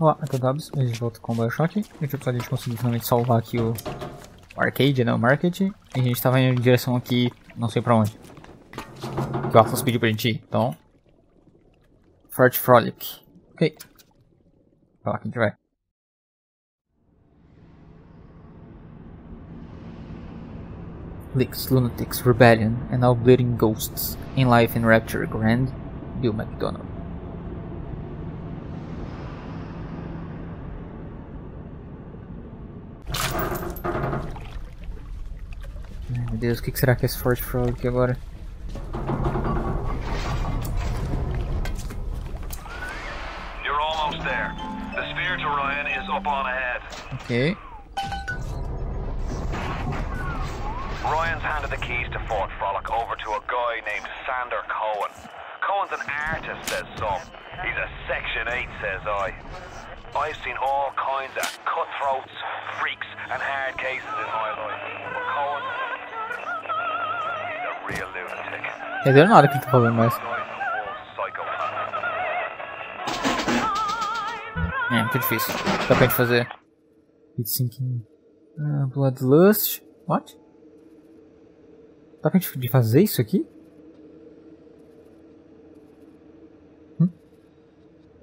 Olá, aqui é o Dabs, volta com o Bioshock. Nesse episódio a gente conseguiu finalmente salvar aqui o, arcade, né, o market. E a gente tava indo em direção aqui, não sei pra onde. Que o Atlas pediu pra gente ir, então... Fort Frolic. Ok. Pra lá que a gente vai. Leaks, Lunatics, Rebellion, and now Bleeding Ghosts. In Life and Rapture Grand, Bill McDonald. Deus, o que será que esse Fort Frolic agora? You're almost there. The sphere to Ryan is up on ahead. Ok. Ryan's handed the keys to Fort Frolic over to a guy named Sander Cohen. Cohen's an artist, says some. He's a Section 8, says I. I've seen all kinds of cutthroats, freaks, and hard cases in my life. But Cohen, Entendeu nada que ele tá falando mais. É, muito difícil. Dá pra gente fazer. Heat Sinking. Ah, Bloodlust. What? Dá pra gente fazer isso aqui? Hum?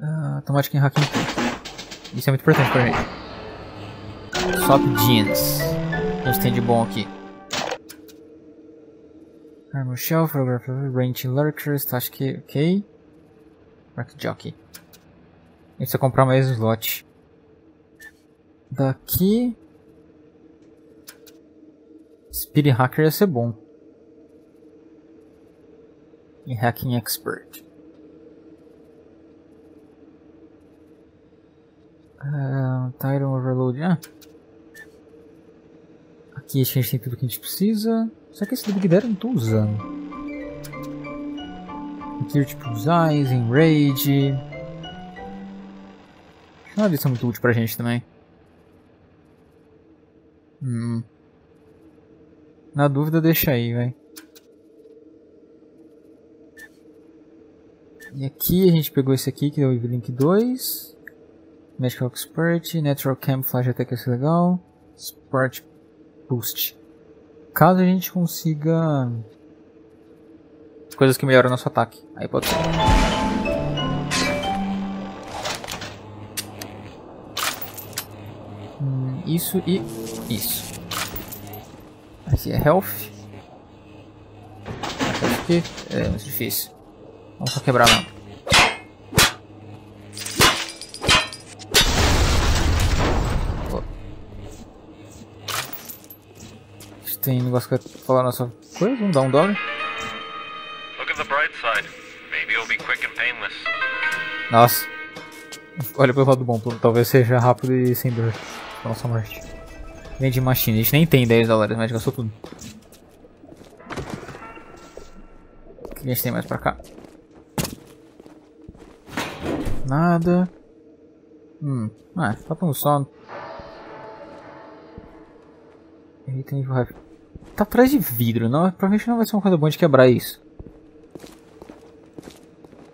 Ah, automatic hacking. Isso é muito importante pra gente. Sop Jeans. O que a gente tem de bom aqui? Armor Shelf, Photographer, Range Lurkers, acho que ok. Rock Jockey. A gente precisa comprar mais slot. Daqui. Speed Hacker ia ser bom. E Hacking Expert. Ah, Tyron Overload. Ah. Aqui a gente tem tudo que a gente precisa. Só que esse do Big eu não tô usando. Aqui tipo Eyes, Enrage. Nada disso é muito útil pra gente também. Hum. Na dúvida, deixa aí, vai. E aqui a gente pegou esse aqui, que é o Evelink 2. Medical Expert, Natural Camouflage até que é legal. Sport Boost. Caso a gente consiga... Coisas que melhoram nosso ataque. Aí pode ser. Hum, isso e isso. Aqui é health. Aqui é muito difícil. Vamos só quebrar não. Pô. A gente tem negócio que falar nossa coisa? Vamos dar um dólar? Look at the bright side. Maybe it'll be quick and painless. Nossa. Olha pelo lado bom, talvez seja rápido e sem dor. Nossa morte. Vende machine, a gente nem tem 10 dólares, mas gastou tudo. O que a gente tem mais pra cá? Nada. Hum, ah, falta um só. Item de rifle. Tá atrás de vidro, não? Provavelmente não vai ser uma coisa boa de quebrar isso.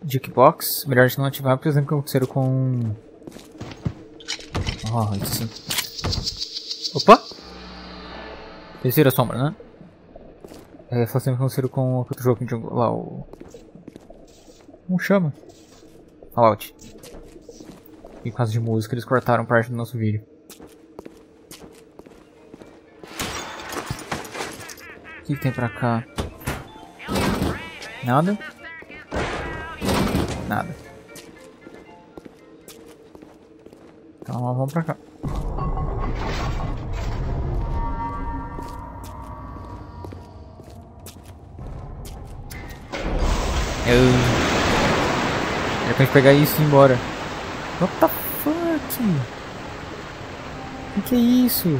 Jukebox, melhor a gente não ativar, por exemplo, que aconteceram com... Oh, isso. Opa! Terceira sombra, né? É, foi sempre que aconteceram com outro jogo que lá, o... Como chama? Fallout. E por causa de música, eles cortaram parte do nosso vídeo. O que, que tem pra cá? Nada? Nada. Então vamos pra cá. Eu... Era pra gente pegar isso e ir embora. What the fuck? O que, que é isso?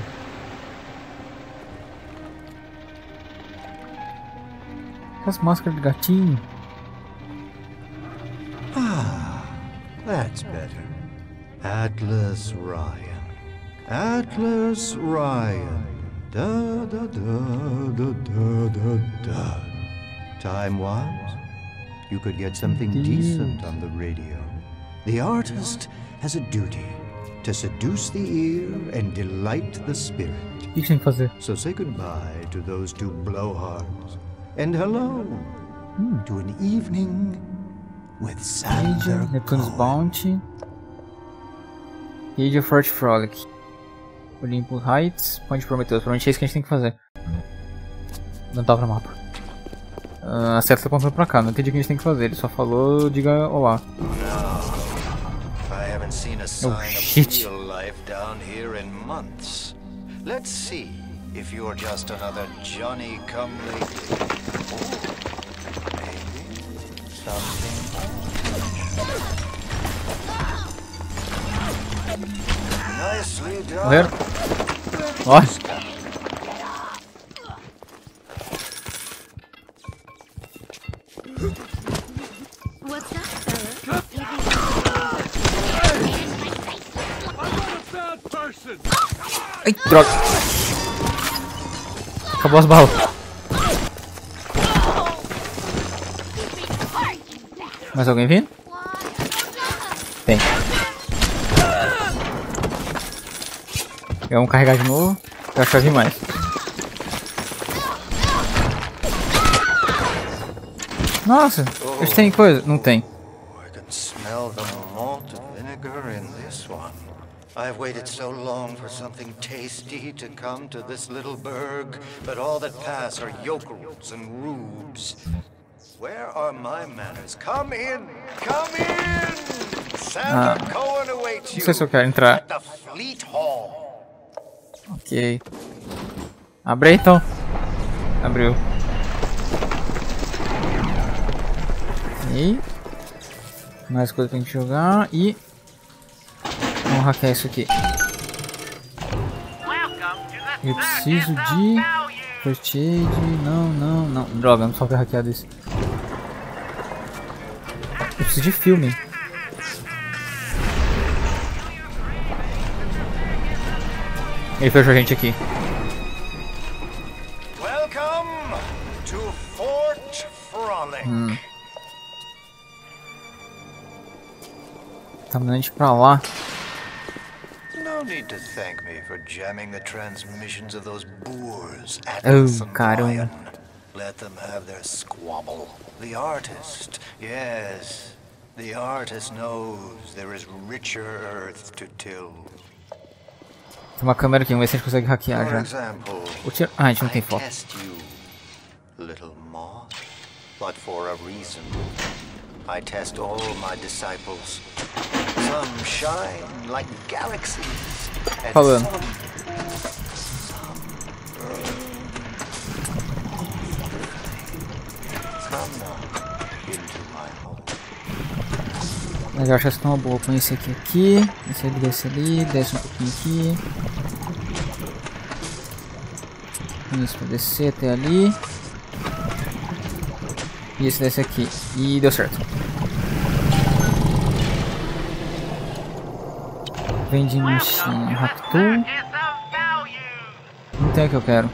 As máscaras de gatinho. That's better. Atlas Ryan. Atlas Ryan. Da da da da da da da. Time was, you could get something decent on the radio. The artist has a duty to seduce the ear and delight the spirit. O que que tem que fazer? So say goodbye to those two blowhards. And hello to an evening with Sander Neptune's Cohen. Bounty. Cage of Fort Frolic. Olympus Heights. Ponte Prometheus. Provavelmente é isso que a gente tem que fazer. Não tá pro mapa. A seta tá apontando pra cá. Não entendi o que a gente tem que fazer. Ele só falou, diga olá. I haven't seen a sign of shit. Let's see if you're just another Johnny come lately. Or maybe something. Nicely done. Morreram? Ó. What's that, droga. Acabou as balas. Mais alguém vindo? Tem. Vamos carregar de novo. Eu acho que vai mais. Nossa, eles têm coisa? Não tem. I've waited so long for something tasty to come to this little burg, but all that pass are yokels and rubes. Where are my manners? Come in! Come in! Sandra ah. Cohen awaits you Não sei se eu quero entrar. at the Fleet Hall. Ok. Ah, Abre aí, então. Abriu. E mais coisa pra gente jogar e vamos hackear isso aqui. Eu preciso de first. Não, não, não. Droga, não só hackear isso. Eu preciso de filme. Ele fechou a gente aqui. Welcome to Fort Frolic. Tá mandando a gente pra lá. No need to thank me for jamming the transmissions of those boors, Oh, Atlas and caramba. Let them have their squabble. The artist, yes, the artist knows there is richer earth to till. Tem uma câmera aqui, vamos ver se a gente consegue hackear já. example. Ah, a gente não tem foto. you, little moth, but for a reason. I test all my disciples. Falando. Mas eu acho essa uma boa. Põe esse aqui aqui. Esse ali desce ali. Desce um pouquinho aqui. Põe isso pra descer até ali. E esse desce aqui. E deu certo. Vende machine. Raptor. Não tem o que eu quero.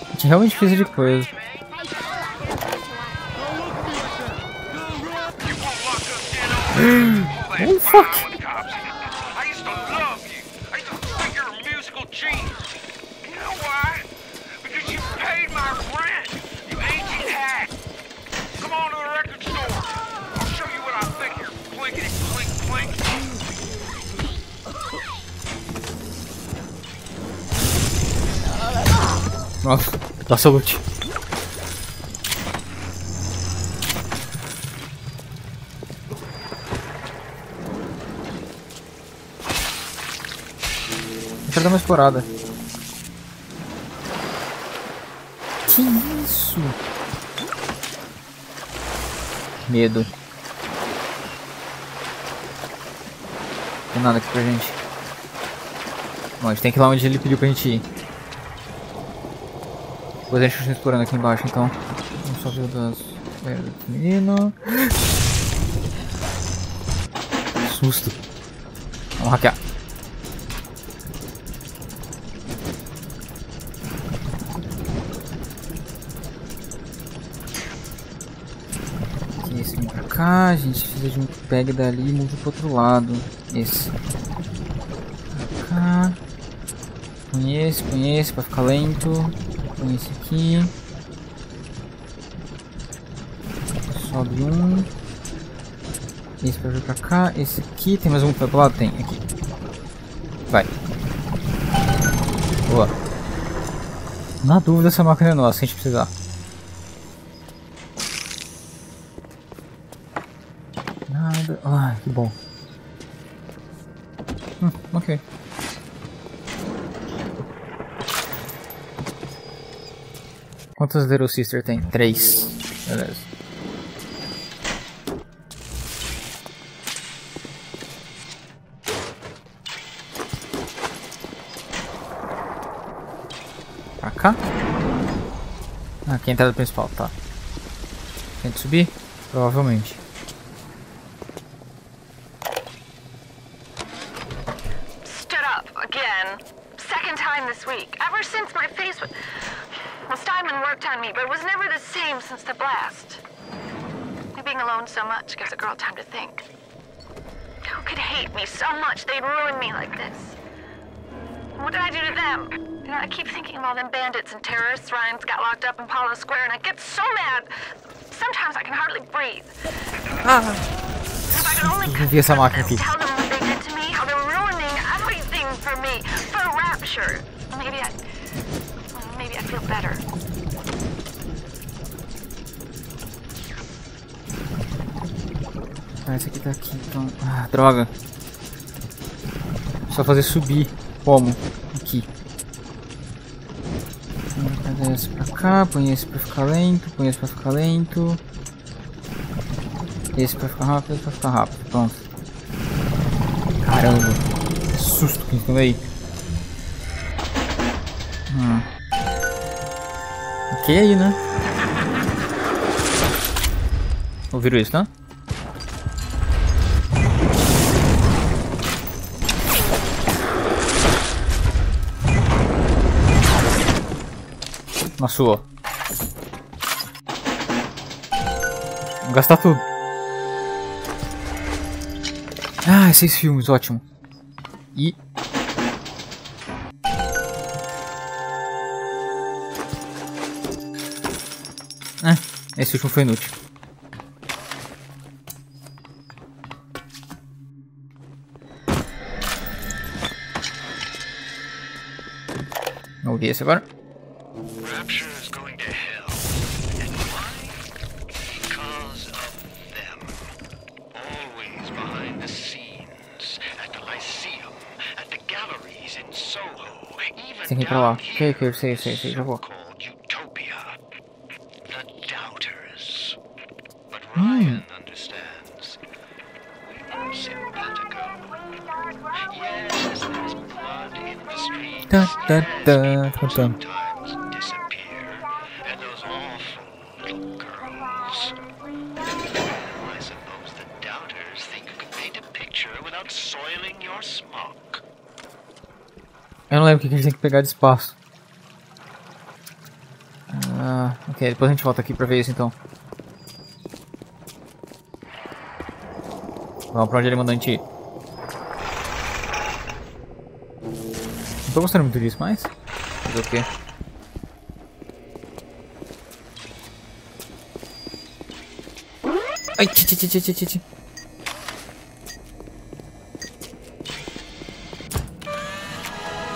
A gente realmente precisa de coisa. Oh fuck! Nossa, dá salute. Eu quero dar uma explorada. Que isso? Medo. Não tem nada aqui pra gente. Bom, a gente tem que ir lá onde ele pediu pra gente ir. Depois a gente continua explorando aqui embaixo, então. Vamos só ver o das... é, do menino. Susto. Vamos hackear. Esse vem pra cá, a gente precisa de um pegue dali e mude pro outro lado. Esse. Pra cá. Põe esse, põe esse pra ficar lento. Põe esse aqui. Sobe um. Esse pra vir pra cá. Esse aqui. Tem mais um pro lado? Tem, aqui. Vai. Boa. Na dúvida essa máquina é nossa, se a gente precisar. Nada. Ah, que bom. Hum, ok. Quantas Little Sister tem? Três. Beleza. Pra cá? Ah, aqui é a entrada principal, tá. Tem que subir? Provavelmente. Stood up again. Second time this week. Ever since my face was. Well, Steinman worked on me, but it was never the same since the blast. Being alone so much gives a girl time to think. Who could hate me so much they'd ruin me like this? What did I do to them? You know, I keep thinking of all them bandits and terrorists Ryan's got locked up in Palo Square, and I get so mad. Sometimes I can hardly breathe. If I could only Vi essa. Tell them what they did to me, how they're ruining everything for me, for Rapture. Maybe I, maybe I feel better. Ah, esse aqui tá aqui, então. Ah, droga. Só fazer subir. Como? Aqui. Hum, Cadê esse pra cá? Põe esse pra ficar lento. Põe esse pra ficar lento. Esse pra ficar rápido, esse pra ficar rápido. Pronto. Caramba. Que susto que tomou aí. Hum. Ok aí, né? Ouviram isso, né? Na sua. Gastar tudo. Ah, seis filmes, ótimo. E. the Lyceum. At the galleries in Soho. Even Tem que ir pra lá. sei, in sei, sei, já vou. Smock. Eu não lembro o que que a gente tem que pegar de espaço. Ah, ok, depois a gente volta aqui pra ver isso então. Vamos pra onde ele mandou a gente ir. Não tô gostando muito disso, mas. Fazer o quê? Ai, ti, ti, ti, ti, ti, ti.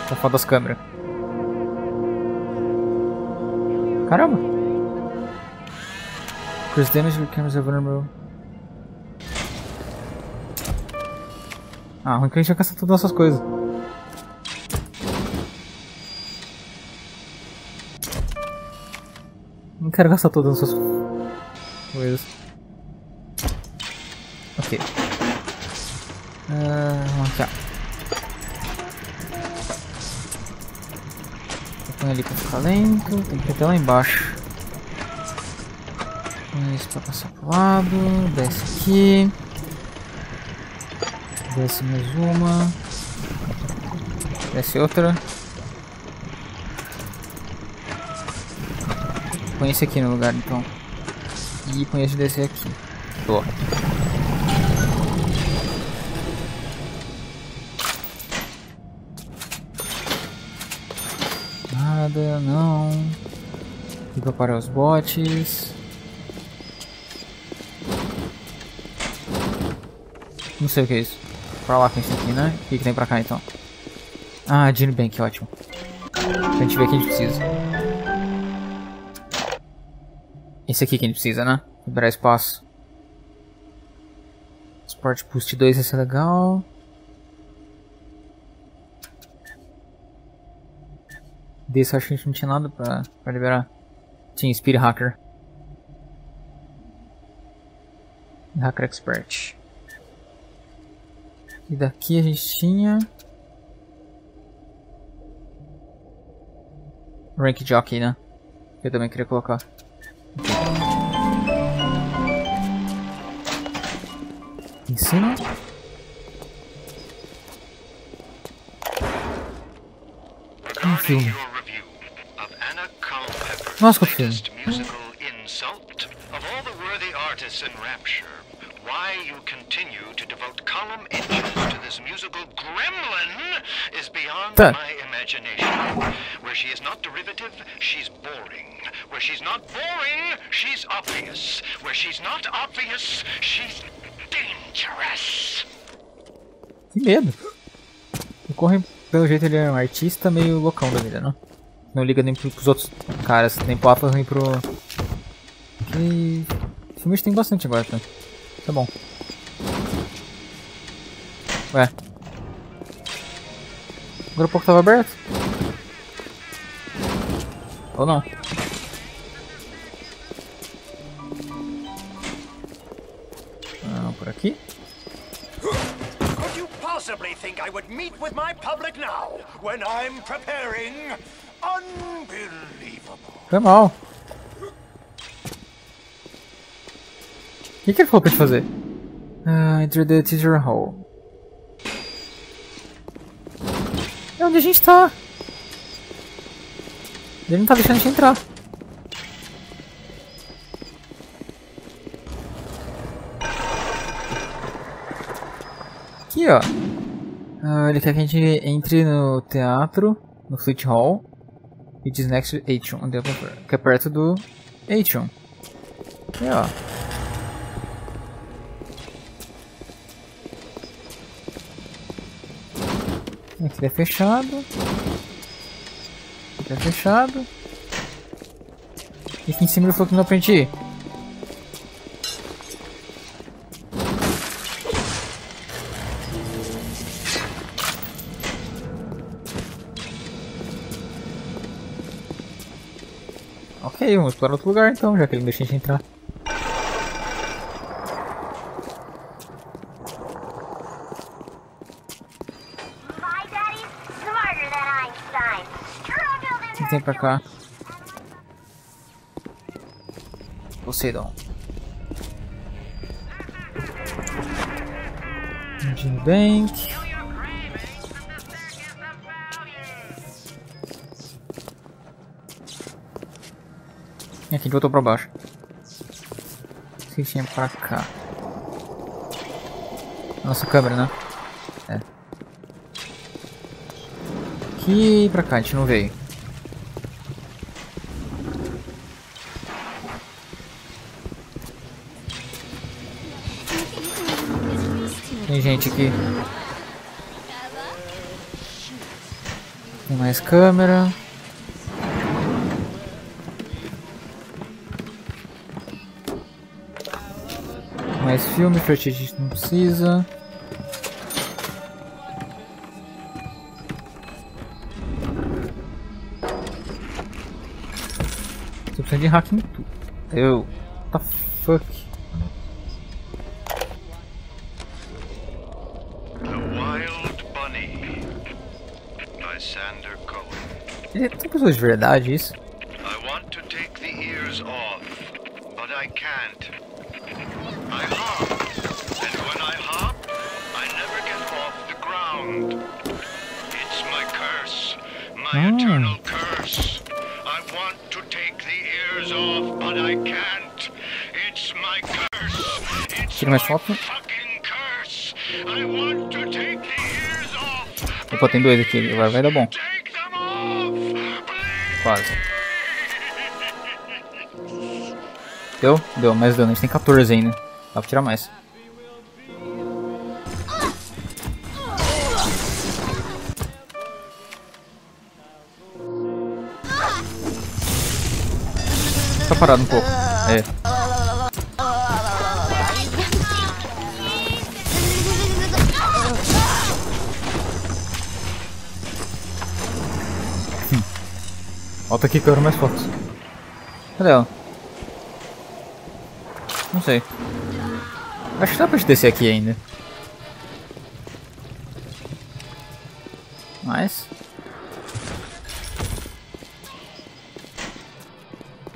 Tá foda as câmeras. Caramba! Chris damage cameras are vulnerable. Ah, ruim que a gente vai caçar todas essas coisas. Quero gastar todas essas coisas. Ok. Ah, vamos ó. Põe ali pra ficar lento, tem que ir até lá embaixo. Põe isso pra passar pro lado, desce aqui. Desce mais uma. Desce outra. Põe esse aqui no lugar então. E põe esse descer aqui. Tô. Nada, não. Fica para os bots. Não sei o que é isso. Pra lá com isso aqui, né? O que, que tem pra cá então? Ah, Gene Bank, ótimo. Pra gente ver o que a gente precisa. Esse aqui que a gente precisa, né? Liberar espaço. Sport Boost 2 vai ser legal. Desse acho que a gente não tinha nada pra, pra liberar. Tinha Speed Hacker. Hacker Expert. E daqui a gente tinha... Rank Jockey, né? Eu também queria colocar. Em cima. Um filme. your review of Anna Nossa, que filme. musical insult, of all the worthy artists in Rapture, why you continue to devote column inches to this musical gremlin is beyond my imagination. Where she is not derivative, she's boring. Where she's not boring, she's obvious. Where she's not obvious, she's dangerous. Que medo. O Corre, pelo jeito, ele é um artista meio loucão da vida, não? Não liga nem pro- pros outros caras, nem pro Alpha, nem pro... Que... Filmes tem bastante agora, tá? Tá bom. Ué. Agora o pouco tava aberto? Ou não? Aqui? Could you possibly think I would meet with my public now when I'm preparing? Unbelievable. Foi mal. O que, que ele falou pra gente fazer? Ah, enter the teaser hall. É onde a gente tá. Ele não tá deixando a gente entrar. Ó. Ah, ele quer que a gente entre no teatro, no Fleet Hall. It is next to Atrium, onde é que é perto do Atrium. Aqui, ó. Aqui é fechado. Aqui é fechado. E aqui em cima ele falou que não dá Ok, vamos para outro lugar então, já que ele não deixa a gente entrar. Que tem pra cá? Poseidon. Gene Bank. Gente voltou pra baixo. Que tinha pra cá? Nossa câmera, né? É. Aqui pra cá, a gente não veio. Tem gente aqui. Tem mais câmera. Mais filme, que a gente não precisa. Tô precisando de hack em tudo. Eu. What the fuck? The Wild Bunny by Sander Cohen. Ele tem pessoas de verdade isso? The ears off. Opa, tem dois aqui. Agora vai dar bom. Quase. Deu? Deu, mais dano. A gente tem 14 ainda. Dá pra tirar mais. Tá parado um pouco. É. Aqui que eu quero mais fotos. Cadê ela? Não sei. Acho que dá pra gente descer aqui ainda. Mas.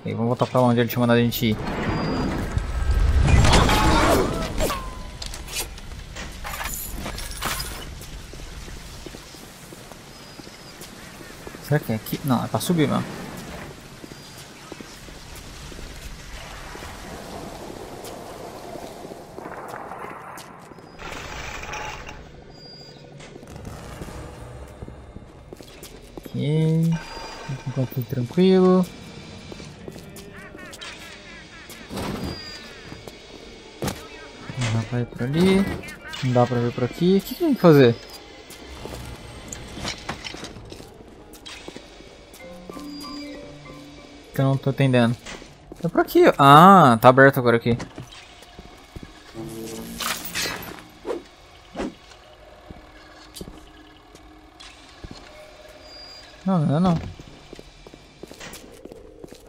E vamos voltar pra onde ele tinha mandado a gente ir. Será que é aqui? Não, é pra subir mesmo. Tudo tranquilo. Ir por ali. Não dá pra ver por aqui. O que, que tem que fazer? Que eu não tô entendendo. É por aqui. Ah, tá aberto agora aqui. Não, não não.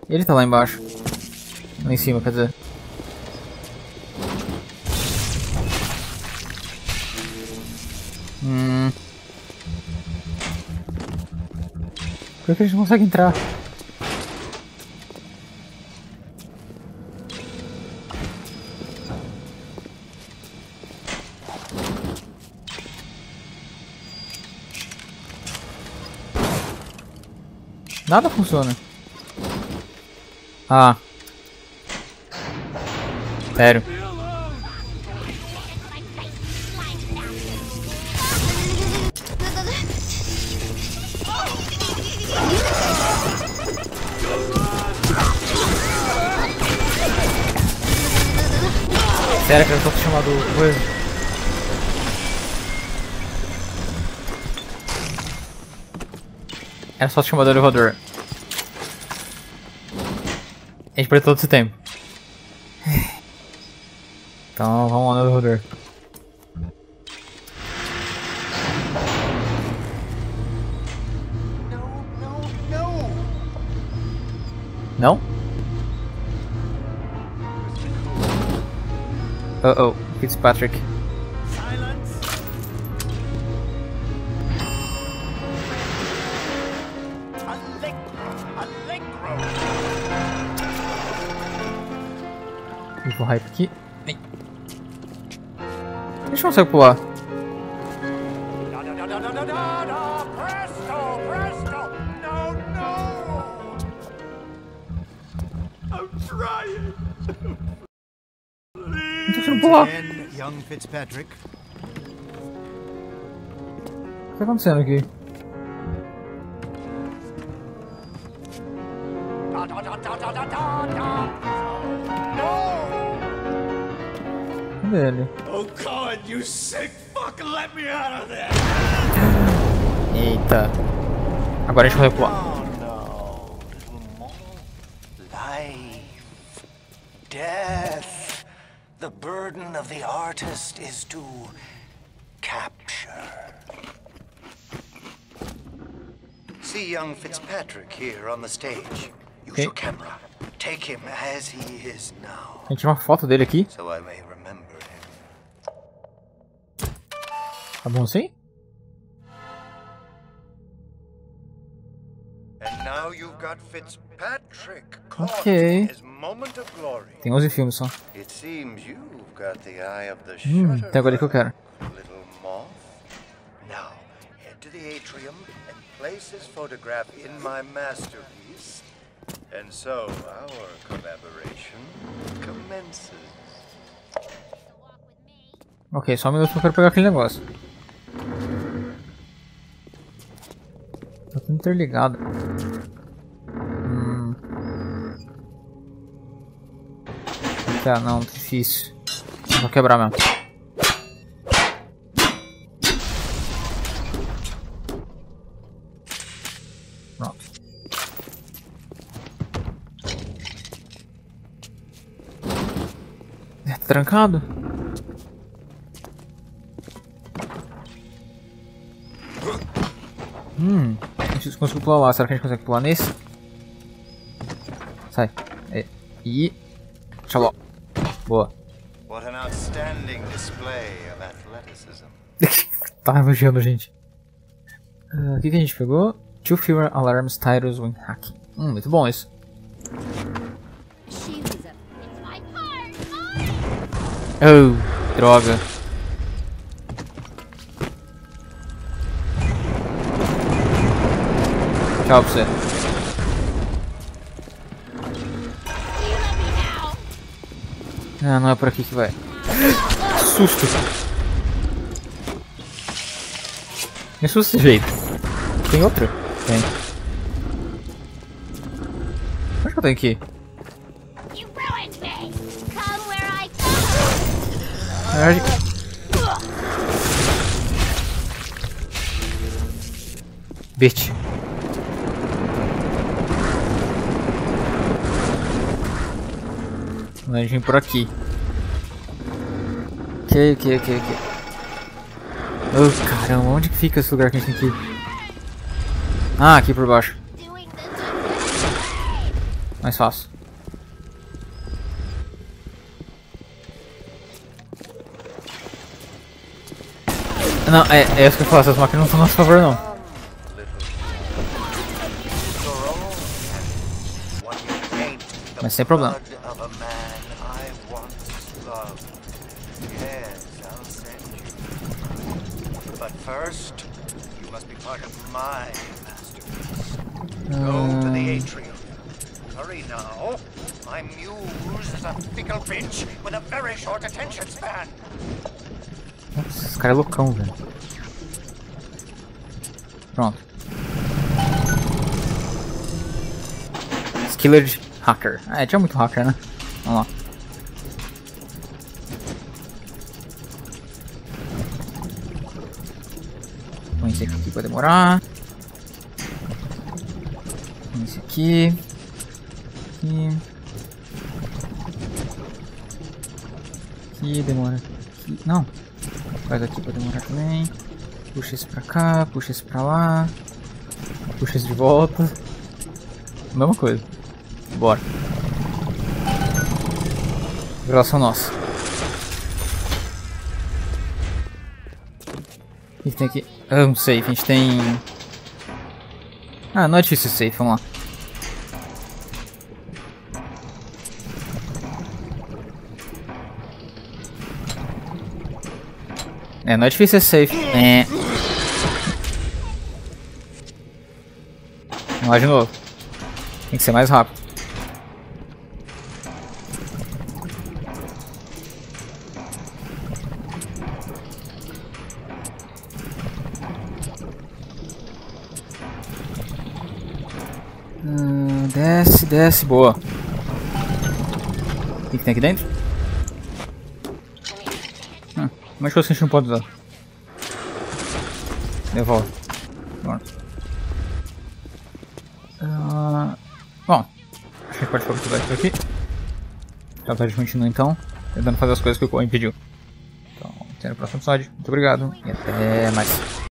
Ele tá lá embaixo. Lá em cima, quer dizer. Hum. Por que a gente não consegue entrar? Nada funciona. Ah. Sério. Sério que eu tô chamado coisa. Era só chamar do elevador. A gente perdeu todo esse tempo. Então vamos lá no elevador. Não? Uh oh, Fitzpatrick. Vou hype aqui. Ai. A gente consegue pular. Não tô conseguindo pular. O que tá acontecendo aqui? Cadê? Oh God, you sick fuck! Let me out of there. Eita. Agora a gente consegue pular. Oh no, little more. Life, death. The burden of the artist is to capture. See young Fitzpatrick here on the stage. Use Okay. your camera. Take him as he is now, A gente uma foto dele aqui. so I may his moment of glory. Tem 11 filmes só. Hum, até agora que eu quero. Little moth. Now, head to the atrium and place his photograph in my masterpiece. And so, our collaboration commences. Ok, só um minuto que eu quero pegar aquele negócio. Tá tudo interligado. Hum. Tá, não, difícil. Vou quebrar mesmo. Pronto. É, trancado? Gente conseguiu pular lá. Será que a gente consegue pular nesse? Sai. É. E. Tchau. Boa. What an outstanding display of athleticism. tá elogiando a gente. Ah, O que, que a gente pegou? Two fewer alarms titles when hacking. Hum, muito bom isso. Shoes up. It's my part. Oh, droga. Tchau pra você. Ah, não é por aqui que vai. Susto. Me esse jeito. Tem outro? Tem. Onde que eu tenho que ir? You ruined me. Come where I come. Na verdade... Bitch. A gente vem por aqui. Ok, ok, ok, ok. Oh, caramba, onde que fica esse lugar que a gente tem que ir? Ah, aqui por baixo. Mais fácil. Não, é, é isso que eu falo, essas máquinas não estão a nosso favor não. Mas sem problema. Fickle bitch with a very short attention span. Nossa, esse cara é loucão, velho. Pronto. Skilled Hacker. Ah, tinha muito hacker, né? Vamos lá. Põe esse aqui vai demorar. Põe esse aqui. Aqui. Aqui, demora. Aqui. Não. Faz aqui pra demorar também. Puxa esse pra cá, puxa esse pra lá. Puxa esse de volta. Mesma coisa. Bora. Relação nossa. O que, tem aqui? Ah, um safe. A gente tem... Ah, não é difícil safe. Vamos lá. É, não é difícil ser safe. É. Vamos lá de novo. Tem que ser mais rápido. Hum, desce, desce, boa. O que, que tem aqui dentro? Hum, mas que a gente não pode usar. Devolve. Pronto. Ah, bom, acho que pode capturar isso aqui. Já tá continua então, tentando fazer as coisas que o Coen pediu. Então, até no próximo episódio. Muito obrigado e até mais.